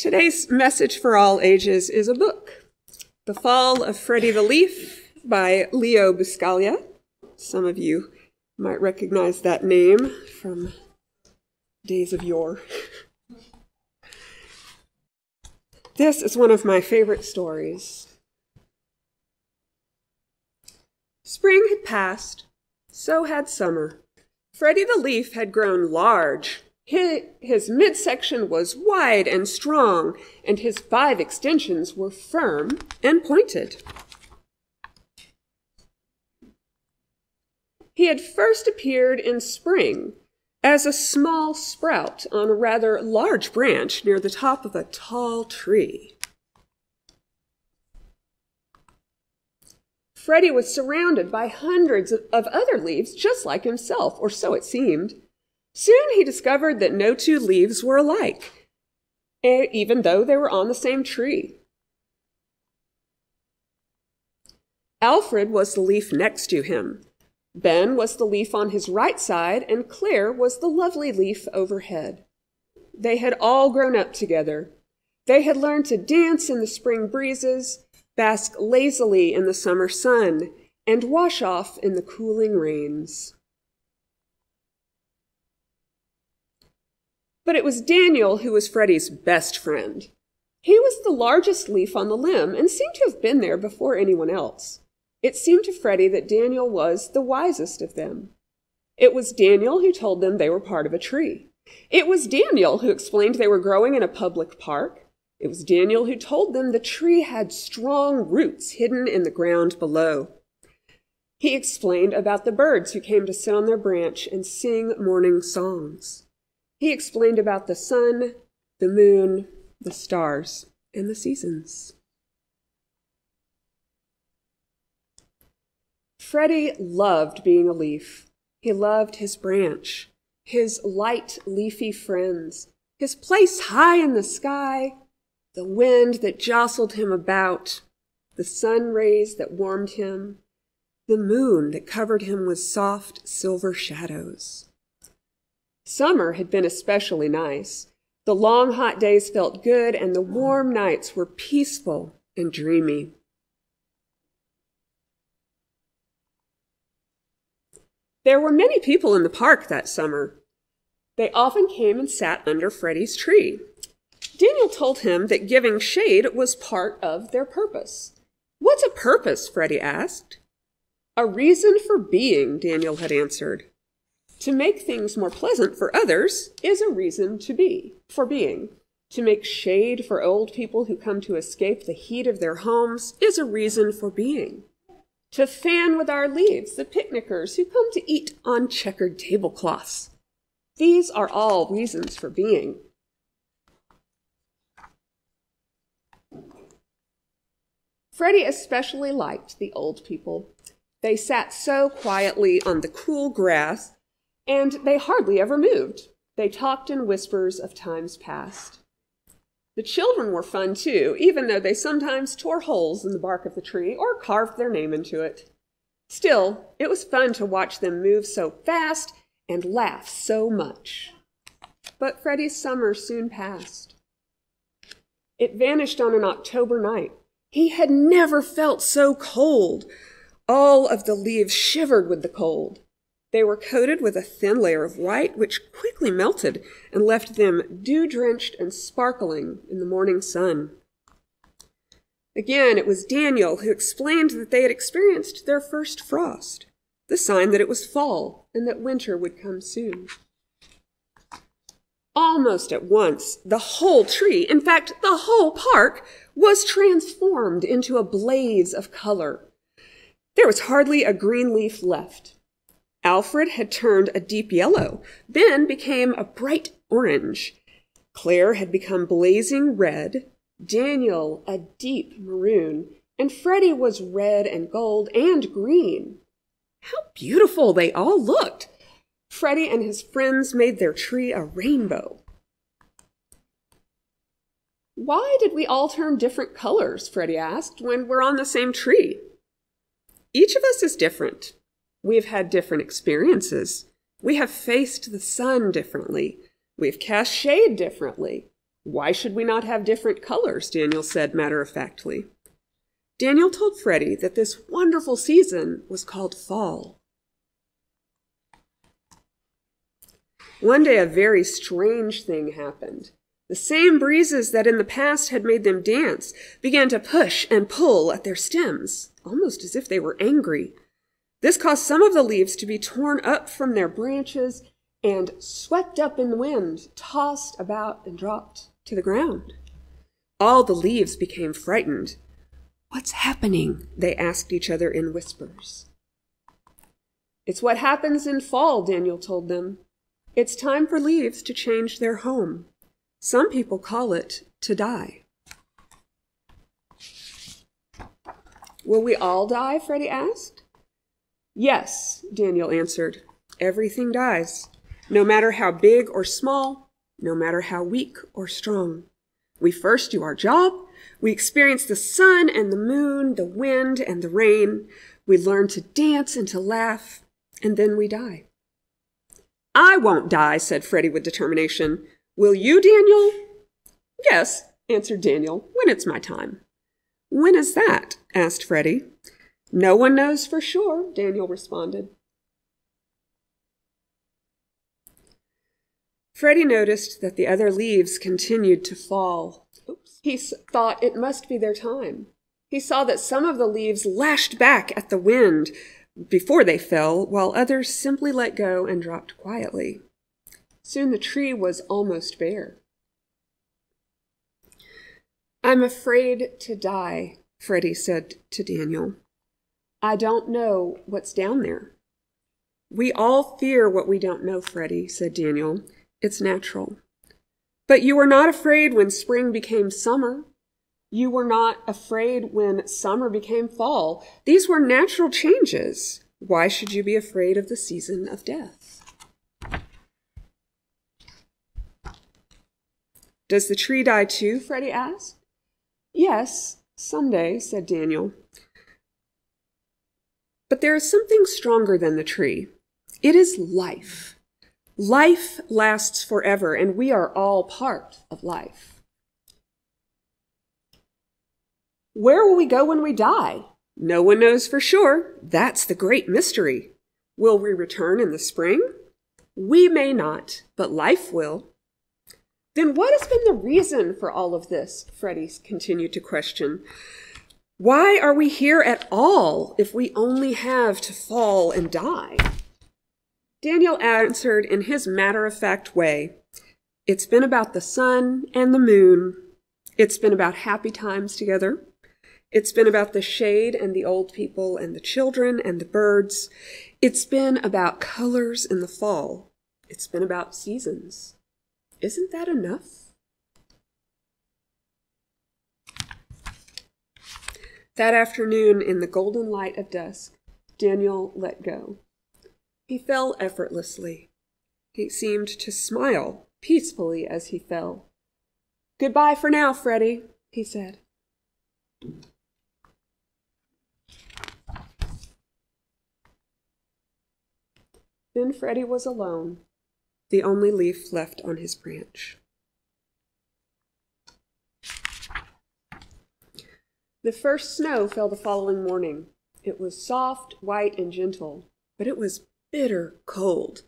Today's message for all ages is a book, The Fall of Freddie the Leaf by Leo Buscaglia. Some of you might recognize that name from days of yore. This is one of my favorite stories. Spring had passed, so had summer. Freddie the Leaf had grown large his, midsection was wide and strong, and his five extensions were firm and pointed. He had first appeared in spring as a small sprout on a rather large branch near the top of a tall tree. Freddie was surrounded by hundreds of other leaves just like himself, or so it seemed. Soon he discovered that no two leaves were alike, even though they were on the same tree. Alfred was the leaf next to him. Ben was the leaf on his right side, and Claire was the lovely leaf overhead. They had all grown up together. They had learned to dance in the spring breezes, bask lazily in the summer sun, and wash off in the cooling rains. But it was Daniel who was Freddie's best friend. He was the largest leaf on the limb and seemed to have been there before anyone else. It seemed to Freddie that Daniel was the wisest of them. It was Daniel who told them they were part of a tree. It was Daniel who explained they were growing in a public park. It was Daniel who told them the tree had strong roots hidden in the ground below. He explained about the birds who came to sit on their branch and sing morning songs. He explained about the sun, the moon, the stars, and the seasons. Freddie loved being a leaf. He loved his branch, his light leafy friends, his place high in the sky, the wind that jostled him about, the sun rays that warmed him, the moon that covered him with soft silver shadows. Summer had been especially nice. The long hot days felt good, and the warm nights were peaceful and dreamy. There were many people in the park that summer. They often came and sat under Freddie's tree. Daniel told him that giving shade was part of their purpose. What's a purpose? Freddie asked. A reason for being, Daniel had answered. To make things more pleasant for others is a reason to be, for being. To make shade for old people who come to escape the heat of their homes is a reason for being. To fan with our leaves the picnickers who come to eat on checkered tablecloths. These are all reasons for being. Freddie especially liked the old people. They sat so quietly on the cool grass and they hardly ever moved. They talked in whispers of times past. The children were fun too, even though they sometimes tore holes in the bark of the tree or carved their name into it. Still, it was fun to watch them move so fast and laugh so much. But Freddie's summer soon passed. It vanished on an October night. He had never felt so cold. All of the leaves shivered with the cold. They were coated with a thin layer of white, which quickly melted and left them dew drenched and sparkling in the morning sun. Again, it was Daniel who explained that they had experienced their first frost, the sign that it was fall and that winter would come soon. Almost at once, the whole tree, in fact, the whole park, was transformed into a blaze of color. There was hardly a green leaf left. Alfred had turned a deep yellow. Ben became a bright orange. Claire had become blazing red. Daniel a deep maroon. And Freddie was red and gold and green. How beautiful they all looked! Freddie and his friends made their tree a rainbow. Why did we all turn different colors? Freddie asked, when we're on the same tree. Each of us is different. We've had different experiences. We have faced the sun differently. We've cast shade differently. Why should we not have different colors? Daniel said matter of factly. Daniel told Freddie that this wonderful season was called fall. One day, a very strange thing happened. The same breezes that in the past had made them dance began to push and pull at their stems, almost as if they were angry. This caused some of the leaves to be torn up from their branches and swept up in the wind, tossed about and dropped to the ground. All the leaves became frightened. What's happening? They asked each other in whispers. It's what happens in fall, Daniel told them. It's time for leaves to change their home. Some people call it to die. Will we all die? Freddie asked. Yes, Daniel answered. Everything dies, no matter how big or small, no matter how weak or strong. We first do our job. We experience the sun and the moon, the wind and the rain. We learn to dance and to laugh, and then we die. I won't die, said Freddie with determination. Will you, Daniel? Yes, answered Daniel, when it's my time. When is that? asked Freddie. No one knows for sure, Daniel responded. Freddie noticed that the other leaves continued to fall. Oops. He thought it must be their time. He saw that some of the leaves lashed back at the wind, before they fell, while others simply let go and dropped quietly. Soon the tree was almost bare. I'm afraid to die, Freddie said to Daniel. I don't know what's down there. We all fear what we don't know, Freddie, said Daniel. It's natural. But you were not afraid when spring became summer. You were not afraid when summer became fall. These were natural changes. Why should you be afraid of the season of death? Does the tree die too? Freddie asked. Yes, someday, said Daniel. But there is something stronger than the tree. It is life. Life lasts forever, and we are all part of life. Where will we go when we die? No one knows for sure. That's the great mystery. Will we return in the spring? We may not, but life will. Then what has been the reason for all of this? Freddie continued to question. Why are we here at all if we only have to fall and die? Daniel answered in his matter of fact way It's been about the sun and the moon. It's been about happy times together. It's been about the shade and the old people and the children and the birds. It's been about colors in the fall. It's been about seasons. Isn't that enough? That afternoon, in the golden light of dusk, Daniel let go. He fell effortlessly. He seemed to smile peacefully as he fell. Goodbye for now, Freddie, he said. Then Freddie was alone, the only leaf left on his branch. The first snow fell the following morning. It was soft, white, and gentle, but it was bitter cold.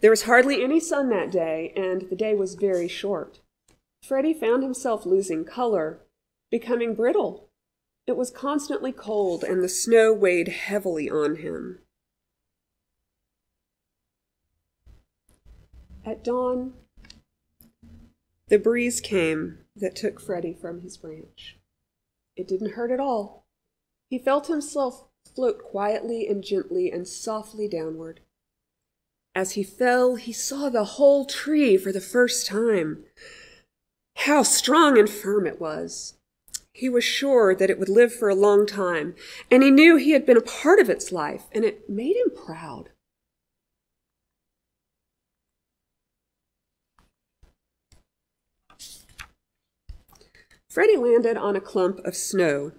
There was hardly any sun that day, and the day was very short. Freddie found himself losing color, becoming brittle. It was constantly cold, and the snow weighed heavily on him. At dawn, the breeze came that took Freddie from his branch. It didn't hurt at all. He felt himself float quietly and gently and softly downward. As he fell, he saw the whole tree for the first time. How strong and firm it was. He was sure that it would live for a long time, and he knew he had been a part of its life, and it made him proud. Freddie landed on a clump of snow.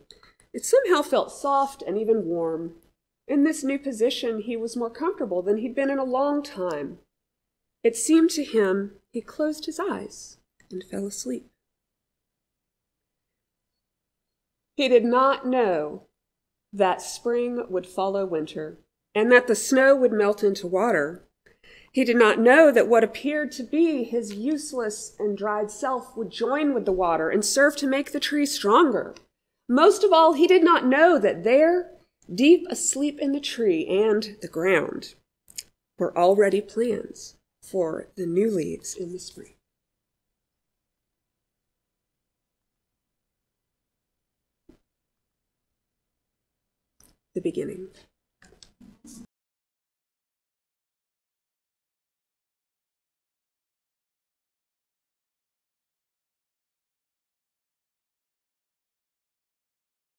It somehow felt soft and even warm. In this new position, he was more comfortable than he'd been in a long time. It seemed to him he closed his eyes and fell asleep. He did not know that spring would follow winter and that the snow would melt into water. He did not know that what appeared to be his useless and dried self would join with the water and serve to make the tree stronger. Most of all, he did not know that there, deep asleep in the tree and the ground, were already plans for the new leaves in the spring. The beginning.